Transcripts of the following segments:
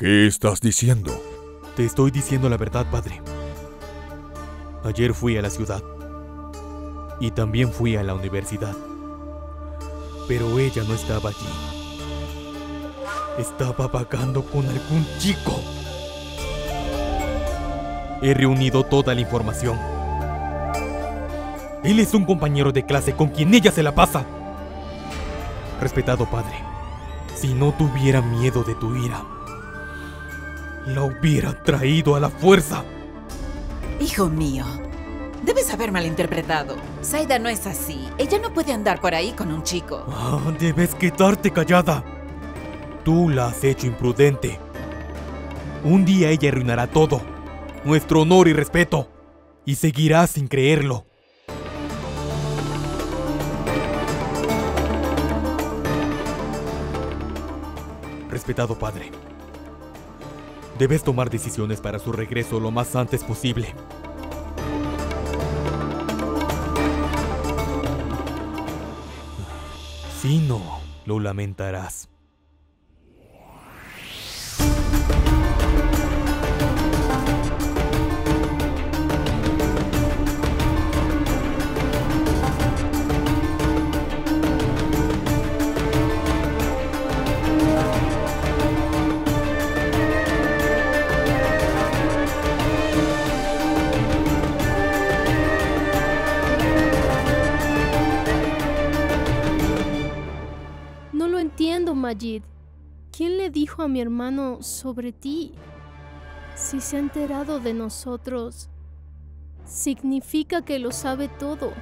¿Qué estás diciendo? Te estoy diciendo la verdad, padre. Ayer fui a la ciudad. Y también fui a la universidad. Pero ella no estaba allí. Estaba vagando con algún chico. He reunido toda la información. Él es un compañero de clase con quien ella se la pasa. Respetado padre, si no tuviera miedo de tu ira, la hubiera traído a la fuerza. Hijo mío, debes haber malinterpretado. Saida no es así. Ella no puede andar por ahí con un chico. Ah, debes quedarte callada. Tú la has hecho imprudente. Un día ella arruinará todo. Nuestro honor y respeto. Y seguirás sin creerlo. Respetado padre. Debes tomar decisiones para su regreso lo más antes posible. Si no, lo lamentarás. Majid. ¿Quién le dijo a mi hermano sobre ti? Si se ha enterado de nosotros, significa que lo sabe todo.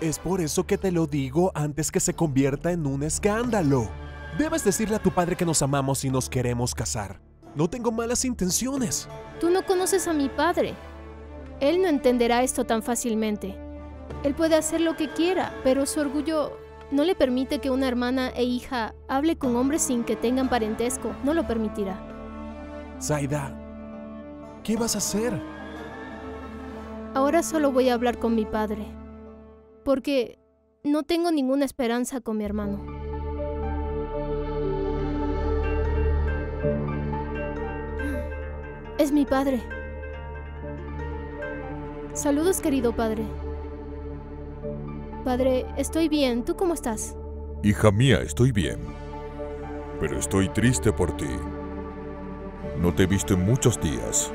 Es por eso que te lo digo antes que se convierta en un escándalo. Debes decirle a tu padre que nos amamos y nos queremos casar. No tengo malas intenciones. Tú no conoces a mi padre. Él no entenderá esto tan fácilmente. Él puede hacer lo que quiera, pero su orgullo no le permite que una hermana e hija hable con hombres sin que tengan parentesco. No lo permitirá. Zaida, ¿qué vas a hacer? Ahora solo voy a hablar con mi padre. Porque no tengo ninguna esperanza con mi hermano. Es mi padre. Saludos, querido padre. Padre, estoy bien. ¿Tú cómo estás? Hija mía, estoy bien. Pero estoy triste por ti. No te he visto en muchos días.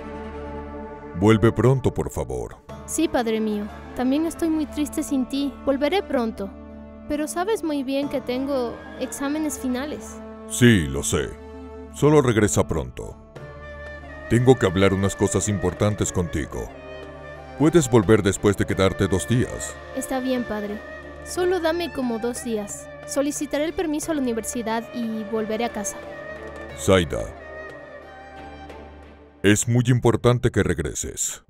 Vuelve pronto, por favor. Sí, padre mío. También estoy muy triste sin ti. Volveré pronto. Pero sabes muy bien que tengo exámenes finales. Sí, lo sé. Solo regresa pronto. Tengo que hablar unas cosas importantes contigo. Puedes volver después de quedarte dos días. Está bien, padre. Solo dame como dos días. Solicitaré el permiso a la universidad y volveré a casa. Zaida. Es muy importante que regreses.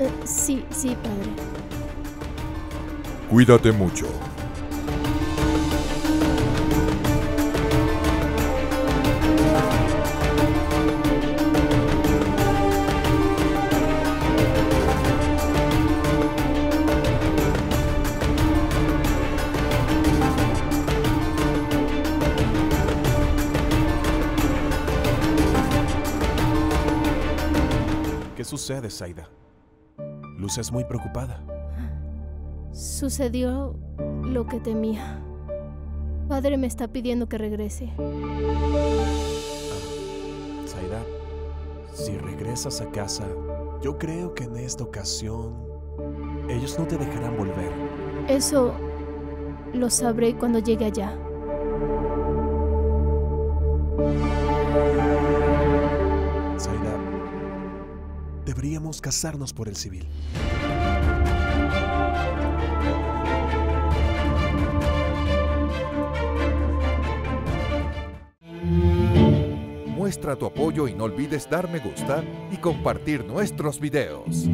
Eh, sí, sí, padre. Cuídate mucho. ¿Qué sucede, Zaida? Luces muy preocupada. Sucedió lo que temía. Padre me está pidiendo que regrese. Zaida, si regresas a casa, yo creo que en esta ocasión ellos no te dejarán volver. Eso lo sabré cuando llegue allá. Deberíamos casarnos por el civil. Muestra tu apoyo y no olvides dar me gusta y compartir nuestros videos.